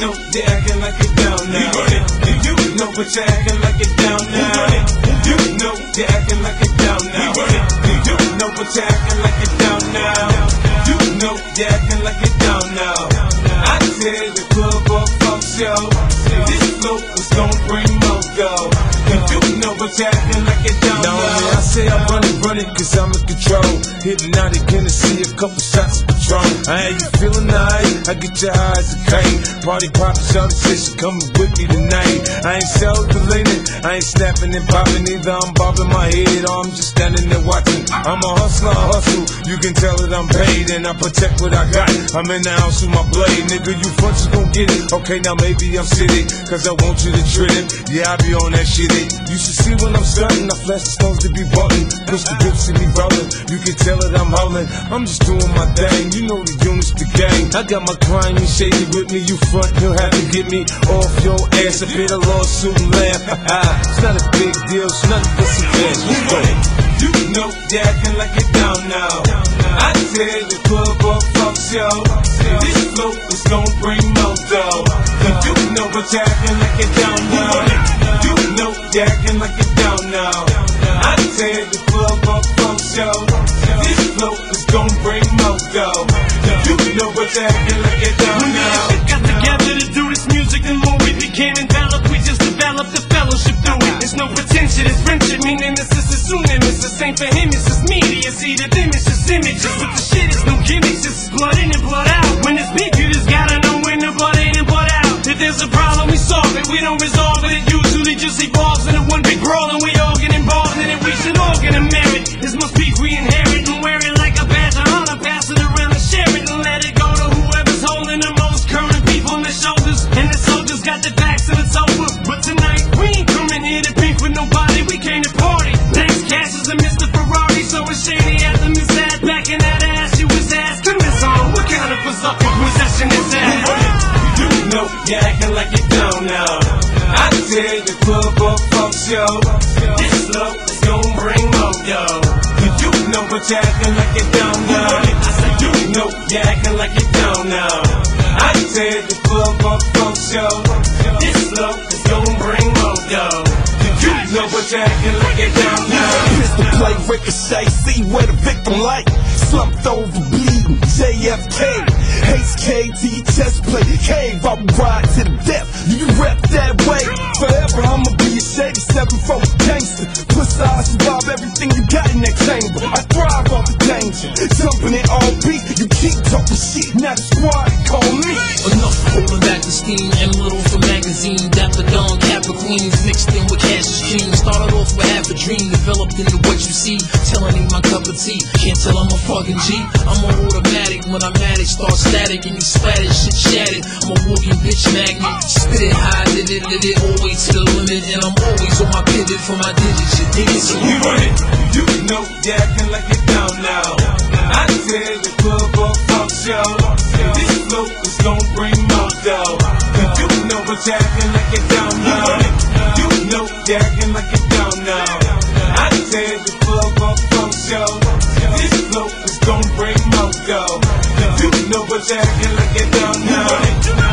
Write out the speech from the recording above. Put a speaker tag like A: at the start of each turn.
A: you acting like it down now. You know what you acting like it down now. You know you acting like it down now. You know what you acting like it down now. You know you acting like it down now. I tell the club or fuck show. This flow is gonna bring more dough. You know what you acting like it down
B: Now,
A: now.
B: man, I say I run it, run cause I'm in control. Hitting out Hypnotic Hennessy, a couple shots of Patron. I ain't you feeling nice, I get your eyes a kite. Party poppin', shout say she coming with me tonight. I ain't self-deleting, I ain't snapping and popping either. I'm bobbing my head or I'm just standing there watching. I'm a hustler, I hustle. You can tell that I'm paid and I protect what I got. I'm in the house with my blade, nigga. You front, you gon' get it. Okay, now maybe I'm city, cause I want you to trip it. Yeah, I be on that shit. You should see when I'm stunting. I flash the stones to be button. Push the grips to be rolling. You can tell that I'm howling. I'm just doing my thing. You know the units, the gang. I got my crime and shady with me. You front, you'll have to get me off your ass. A bit of lawsuit and laugh. it's not a big deal. It's nothing but some cash.
A: You know you acting like it down now. I tell the club or fuck show. This flow is gonna bring more dough. You know what you acting like it down now. You know you acting like it down now. Tell the club fuck show. This flow is gonna bring dough. You know what you acting like it down
C: When we
A: now.
C: got together to do this music, the more we became enveloped, we just developed the fellowship through it. There's no pretension, it's friendship, meaning this is assuming it's the same for him, it's just media. See the them, it's just images. But the shit is no gimmicks, this is blood in and blood out. When it's big, you just gotta know when the blood in and blood out. If there's a problem, we solve it, we don't resolve it. It usually just evolves into one big brawl, and we
A: show. This flow is gonna bring more dough. You know what you acting like it down now. I said you know you acting like it down now. I tell the or fuck show. This flow is gonna bring more dough. You know what you acting like it down now.
D: Pistol play, ricochet, see where the victim lay. Slumped over, bleeding, JFK. To chest plate. Cave, I ride to the that chamber. I thrive off the danger. Jumping it all beat, you keep talking shit. Now the squad call me.
E: Enough holding back the steam. Emerald off a magazine. Dapper Dawn, Queens. Mixed in with Cashis King. Started off with half a dream. Developed into what you see. Telling ain't my cup of tea. Can't tell I'm a fucking G. I'm a automatic. When I'm at it, start static. And you splattered, shit shattered. I'm a walking bitch magnet. Spit it high, did it, did it. Always to the limit. And I'm always on my pivot for my digits. You dig it? So
A: You run it. You know you acting like it down now. I tell the know you acting like it down now. I tell the club or fuck show. This flow is gonna bring dough. You know what you acting like it down now.